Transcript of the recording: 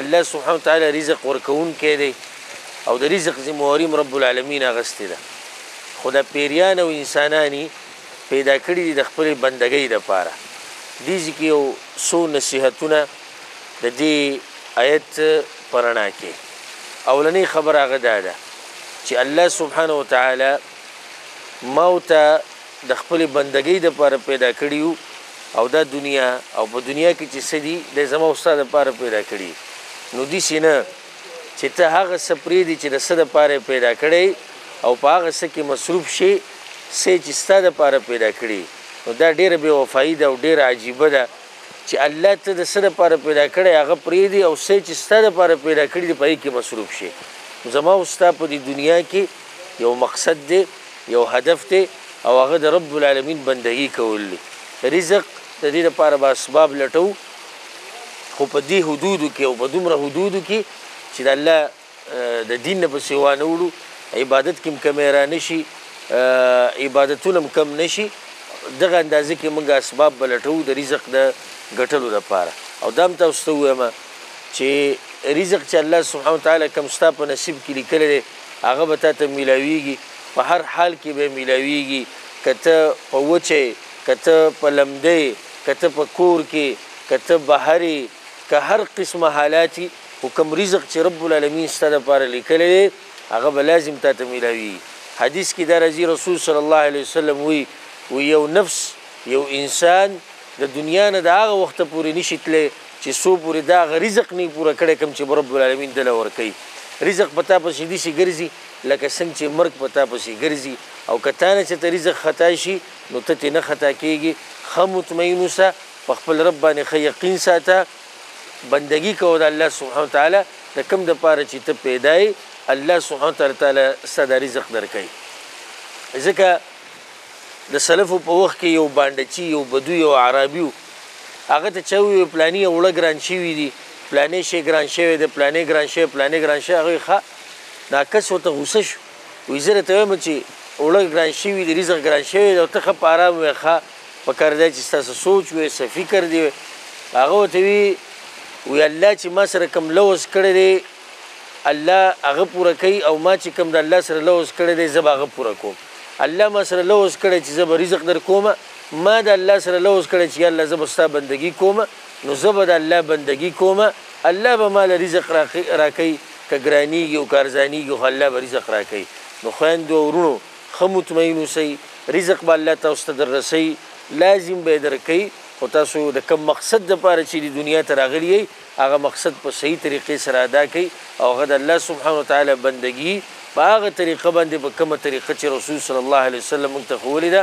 الله سبحانه وتعالی رزق ورکوونکی دی او د رزق ذمہواری رب العالمین اغستې ده خو د پیریان او انسانانی پیدا کړی دي د خپل بندګۍ د پاره دي ځکه یو سو نصيحتونه د دې آیت پرانا کې اولنې خبره غدا ده چې الله سبحانه وتعالى موت د خپلې بندګۍ لپاره پیدا کړي یو او دا دنیا او په دنیا کې چې څه دي دی زما او ستا لپاره پیدا کړي نو داسې نه چې ته هغه څه پرېږدې چې د څه لپاره یې پیدا کړی او په هغه څه کې مصروف شې څه چې ستا لپاره پیدا کړي نو دا ډېره بې وفایي ده او ډېره عجیبه ده چې الله ته د څه لپاره پیدا کړی هغه پرېږدې او څه چې ستا لپاره پیدا کړي دی په هغې کې مصروف شې زما او ستا په دې دنیا کې یو مقصد دی یو هدف دی او هغه د رب العالمین بندگی کول دي رزق د دې لپاره به اسباب لټو خو په دې حدودو کې او په دومره حدودو کې چې د الله د دین نه پسې وانه وړو عبادت کې کمې را نشي عبادتونه هم کم نشي دغه اندازې کې موږ اسباب بلټو د رزق د ګټلو لپاره او دام تاسو ته وایم چې رزق چې الله سبحانه وتعالى کوم ستا په نصیب کې لیکلی هغه به تا ته مېلاوېږي، په هر حال کې به مېلاوېږي، که ته په وچه یې، که ته په لمده یې، که ته په کور کې، که ته بهر یې، که هر قسمه حالات وي، خو کوم رزق چې رب العالمین ستا لپاره لیکلی دی، هغه به لازم تا ته مېلاوېږي. حدیث کې دا راځي، رسول صلی الله علیه وسلم وایي، وایي، یو نفس، یو انسان د دنیا نه د هغه وخته پورې نه شي تللی، چې څو پورې دا غه رزق نه پوره کړی کوم چې رب العالمین دله ورکوي رزق په تا پسې داسې ګرځي لکه څنګه چې مرګ په تا پسې ګرځي او که تا نه چې ته رزق خطا شي نو ته ترې نه خطا کېږي ښه مطمئن اوسه په خپل رب باندې ښه یقین ساته بندگی کوه د الله سبحانه وتعالی د کوم د پاره چې ته پیدا یې الله سبحانه وتعالی تعالی ستا د رزق درکوي ځکه د سلفو په وخت کې یو بانډچي یو بدوی یو عربي هغه ته چې وي پلاني اوړه ګران شوي دي پلانې شي ګران شوی دی پلانې ګران شوی پلانې ګران شوی هغه ښه دا کس ورته غوسه شو وایي زه درته وایم چې اوړه ګران شوي دي رزق ګران شوی دی او ته ښه په ارام وې ښه په کار دی چې ستاسو سوچ وي څه فکر دی هغه ورته وي وی الله چې ما سره کم لوز کړی دی الله هغه پوره کوي او ما چې کم د الله سره لوز کړی دی زه به هغه پوره کوم الله ما سره لوز کړی چې زه به رزق در کوم ما د الله سره لوظ کړی چې یاالله زه به ستا بندګي کوم نو زه به د الله بندګي کوم الله به ماله رزق راکوي که ګرانیږي او که ارزانیږي خو الله به رزق راکوي نو خویندو او وروڼو ښه مطمئن اوسئ رزق به الله تاسو ته در رسوي لازم به یې درکوي خو تاسو د کوم مقصد لپاره چې د دنیا ته راغلي یئ هغه مقصد په صحیح طریقې سره ادا کړئ او هغه د الله سبحانه وتعالی بندګي په هغه طریقه باندې په کومه طریقه چې رسول صلی الله علیه وسلم موږ ته ښوولې ده